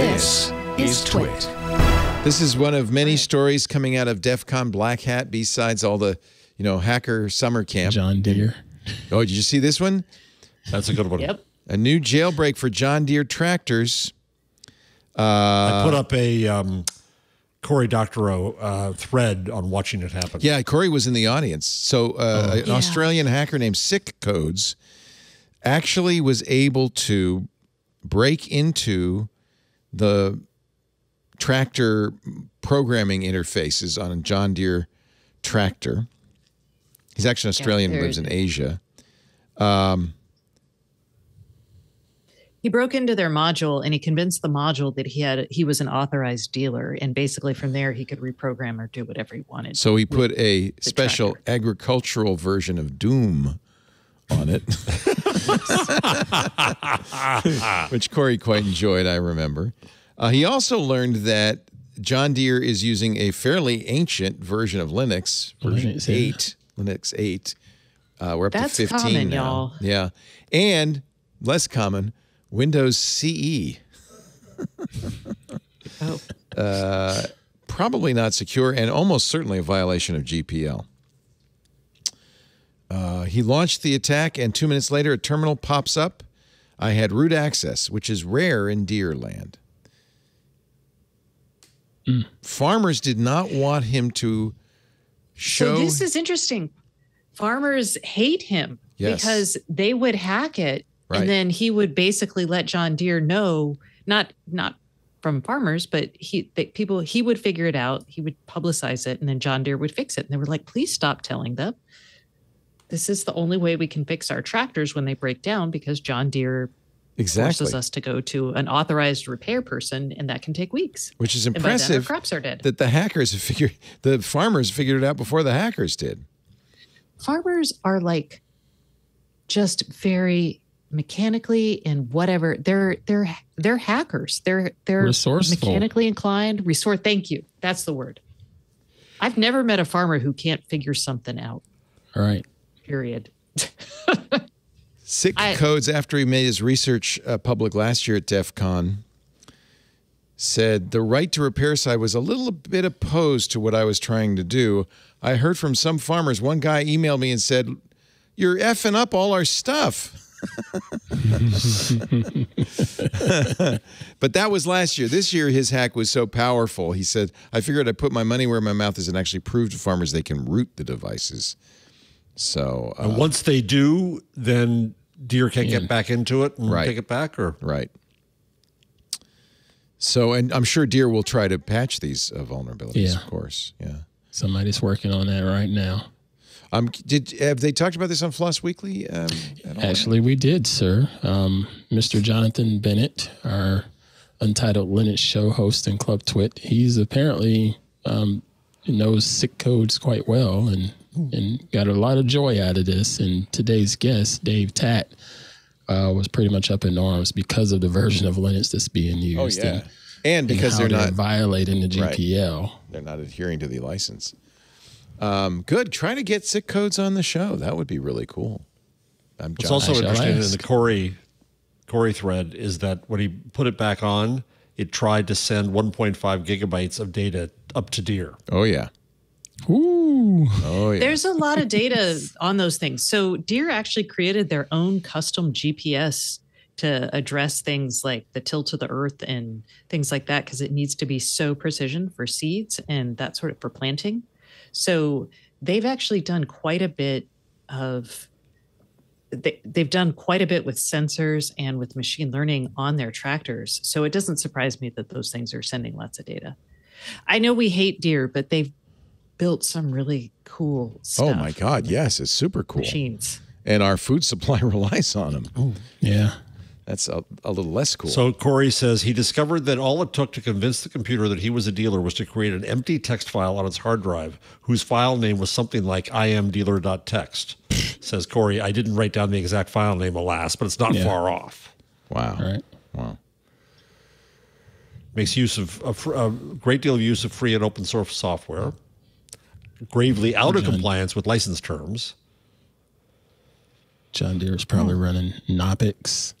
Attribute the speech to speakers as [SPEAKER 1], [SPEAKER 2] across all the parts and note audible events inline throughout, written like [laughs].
[SPEAKER 1] This is Twit.
[SPEAKER 2] This is one of many stories coming out of DEF CON Black Hat, besides all the, you know, hacker summer camp.
[SPEAKER 3] John Deere.
[SPEAKER 2] Oh, did you see this one?
[SPEAKER 4] That's a good one.
[SPEAKER 1] Yep.
[SPEAKER 2] A new jailbreak for John Deere tractors.
[SPEAKER 4] I put up a um, Cory Doctorow uh, thread on watching it happen.
[SPEAKER 2] Yeah, Corey was in the audience. So, uh, an
[SPEAKER 1] Yeah.
[SPEAKER 2] Australian hacker named Sick Codes actually was able to break into the tractor programming interfaces on a John Deere tractor. He's actually an Australian,
[SPEAKER 1] there
[SPEAKER 2] lives in. Asia.
[SPEAKER 1] Um, he broke into their module and he convinced the module that he had he was an authorized dealer, and basically from there he could reprogram or do whatever he wanted.
[SPEAKER 2] So he put a special
[SPEAKER 1] tractor.
[SPEAKER 2] agricultural version of Doom on it, [laughs] which Corey quite enjoyed, I remember. Uh, he also learned that John Deere is using a fairly ancient version of Linux, version
[SPEAKER 3] Linux, yeah.
[SPEAKER 2] 8, Linux 8. Uh, we're up
[SPEAKER 1] That's
[SPEAKER 2] to 15
[SPEAKER 1] common,
[SPEAKER 2] now.
[SPEAKER 1] y'all.
[SPEAKER 2] Yeah. And less common, Windows CE. [laughs]
[SPEAKER 1] oh,
[SPEAKER 2] probably not secure and almost certainly a violation of GPL. He launched the attack, and two minutes later, a terminal pops up. I had root access, which is rare in Deere land. Mm. Farmers did not want him to show.
[SPEAKER 1] so this is interesting. Farmers hate him
[SPEAKER 2] Yes.
[SPEAKER 1] because they would hack it,
[SPEAKER 2] Right.
[SPEAKER 1] and then he would basically let John Deere know, not not from farmers, but he they, people he would figure it out. He would publicize it, and then John Deere would fix it. And they were like, "Please stop telling them." This is the only way we can fix our tractors when they break down because John Deere
[SPEAKER 2] exactly,
[SPEAKER 1] forces us to go to an authorized repair person, and that can take weeks.
[SPEAKER 2] which is
[SPEAKER 1] And by then our
[SPEAKER 2] impressive
[SPEAKER 1] crops are dead.
[SPEAKER 2] that the hackers have figured, the farmers figured it out before the hackers did.
[SPEAKER 1] farmers are like just very mechanically and whatever they're they're they're hackers they're they're
[SPEAKER 3] Resourceful.
[SPEAKER 1] mechanically inclined resource thank you that's the word i've never met a farmer who can't figure something out
[SPEAKER 3] All right.
[SPEAKER 1] Period
[SPEAKER 2] Sick
[SPEAKER 1] I-
[SPEAKER 2] Codes, after he made his research uh, public last year at DEF CON, said the right to repair side was a little bit opposed to what I was trying to do. I heard from some farmers. One guy emailed me and said, You're effing up all our stuff. [laughs] but that was last year. This year, his hack was so powerful. He said, I figured I'd put my money where my mouth is and actually prove to farmers they can root the devices. So, uh,
[SPEAKER 4] And once they do, then Deere can't
[SPEAKER 3] Yeah.
[SPEAKER 4] get back into it and
[SPEAKER 2] Right.
[SPEAKER 4] take it back, or
[SPEAKER 2] Right. So, and I'm sure Deere will try to patch these uh, vulnerabilities,
[SPEAKER 3] Yeah.
[SPEAKER 2] of course. Yeah.
[SPEAKER 3] Somebody's working on that right now.
[SPEAKER 2] Um, did have they talked about this on Floss Weekly? Um, at all?
[SPEAKER 3] Actually, we did, sir. Um, Mr. Jonathan Bennett, our Untitled Linux show host in Club Twit, he's apparently um, knows sick codes quite well and and got a lot of joy out of this. And today's guest, Dave Taht, uh, was pretty much up in arms because of the version of Linux that's being used.
[SPEAKER 2] oh yeah,
[SPEAKER 3] and,
[SPEAKER 2] and
[SPEAKER 3] and
[SPEAKER 2] because
[SPEAKER 3] how
[SPEAKER 2] they're not
[SPEAKER 3] violating the
[SPEAKER 2] Right.
[SPEAKER 3] GPL.
[SPEAKER 2] they're not adhering to the license. Um, good. Try to get sick codes on the show. That would be really cool. I'm
[SPEAKER 4] What's
[SPEAKER 2] John-
[SPEAKER 4] also
[SPEAKER 3] I shall
[SPEAKER 4] interesting in the Corey Corey thread is that when he put it back on, it tried to send 1.5 gigabytes of data up to Deere.
[SPEAKER 2] oh yeah.
[SPEAKER 3] Ooh.
[SPEAKER 2] Oh yeah.
[SPEAKER 1] there's a lot of data [laughs] on those things so Deere actually created their own custom gps to address things like the tilt of the earth and things like that because it needs to be so precision for seeds and that sort of for planting so they've actually done quite a bit of they, they've done quite a bit with sensors and with machine learning on their tractors so it doesn't surprise me that those things are sending lots of data i know we hate Deere but they've built some really cool stuff
[SPEAKER 2] oh my God. Yes, it's super cool.
[SPEAKER 1] machines
[SPEAKER 2] And our food supply [laughs] relies on them.
[SPEAKER 3] Oh, Yeah.
[SPEAKER 2] That's a, a little less cool.
[SPEAKER 4] So Corey says he discovered that all it took to convince the computer that he was a dealer was to create an empty text file on its hard drive whose file name was something like imdealer.txt. says Corey, I didn't write down the exact file name, alas, but it's not
[SPEAKER 3] Yeah.
[SPEAKER 4] far off.
[SPEAKER 2] wow.
[SPEAKER 3] All right.
[SPEAKER 2] Wow.
[SPEAKER 4] Makes use of a, a great deal of use of free and open source software. Gravely out of compliance with license terms.
[SPEAKER 3] John Deere is probably running Knoppix.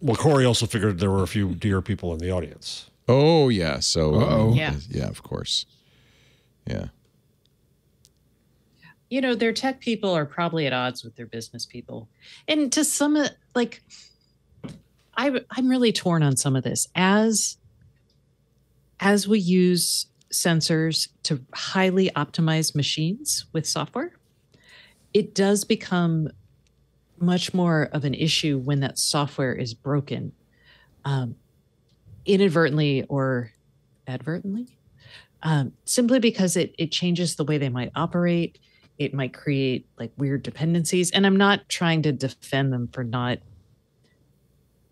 [SPEAKER 4] Well, Corey also figured there were a few Deere people in the audience.
[SPEAKER 2] Oh yeah. So uh,
[SPEAKER 3] Uh-oh.
[SPEAKER 1] Yeah.
[SPEAKER 2] yeah, of course. Yeah.
[SPEAKER 1] you know their tech people are probably at odds with their business people and to some of like I, i'm really torn on some of this as as we use sensors to highly optimize machines with software it does become much more of an issue when that software is broken um, inadvertently or advertently um, simply because it it changes the way they might operate. It might create like weird dependencies, and I'm not trying to defend them for not.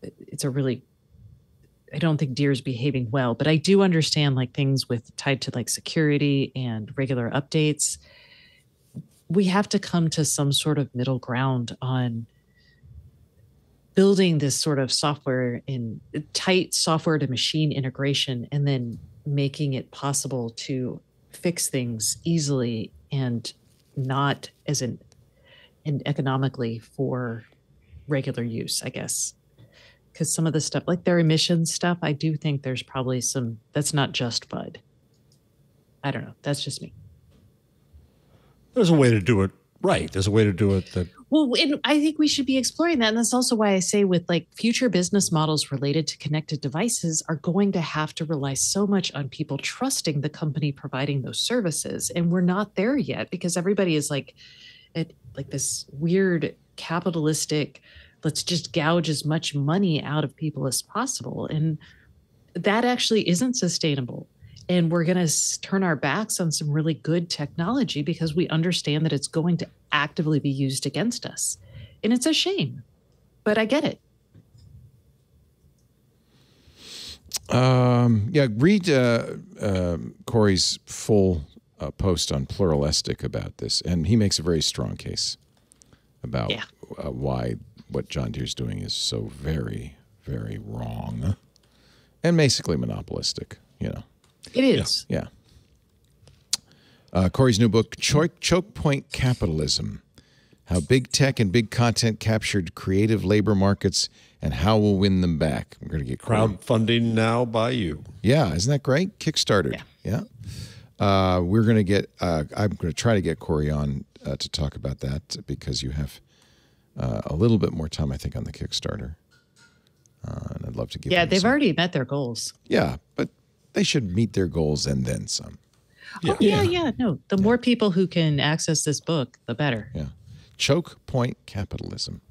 [SPEAKER 1] It's a really, I don't think Deere is behaving well, but I do understand like things with tied to like security and regular updates. We have to come to some sort of middle ground on building this sort of software in tight software to machine integration and then making it possible to fix things easily and not as an and economically for regular use i guess because some of the stuff like their emissions stuff i do think there's probably some that's not just bud i don't know that's just me
[SPEAKER 4] There's a way to do it right. There's a way to do it that
[SPEAKER 1] Well, and I think we should be exploring that. And that's also why I say with like future business models related to connected devices are going to have to rely so much on people trusting the company providing those services. And we're not there yet because everybody is like at like this weird capitalistic, let's just gouge as much money out of people as possible. And that actually isn't sustainable. And we're going to turn our backs on some really good technology because we understand that it's going to actively be used against us. And it's a shame, but I get it.
[SPEAKER 2] Um, yeah, read uh, um Corey's full uh, post on pluralistic about this, and he makes a very strong case about
[SPEAKER 1] Yeah.
[SPEAKER 2] uh, why what John Deere's doing is so very, very wrong, and basically monopolistic. You know,
[SPEAKER 1] It is.
[SPEAKER 2] yeah. Uh, Corey's new book, Choke, Choke Point Capitalism How Big Tech and Big Content Captured Creative Labor Markets and How We'll Win Them Back. I'm going to get Corey.
[SPEAKER 4] crowdfunding now by you.
[SPEAKER 2] Yeah, isn't that great? Kickstarted. Yeah. Uh, we're going to get, uh, I'm going to try to get Corey on uh, to talk about that because you have uh, a little bit more time, I think, on the Kickstarter. Uh, and I'd love to give
[SPEAKER 1] Yeah, they've
[SPEAKER 2] some-
[SPEAKER 1] already met their goals.
[SPEAKER 2] Yeah, but they should meet their goals and then some.
[SPEAKER 1] Oh, yeah, yeah. No, the more people who can access this book, the better.
[SPEAKER 2] Yeah. Choke Point Capitalism.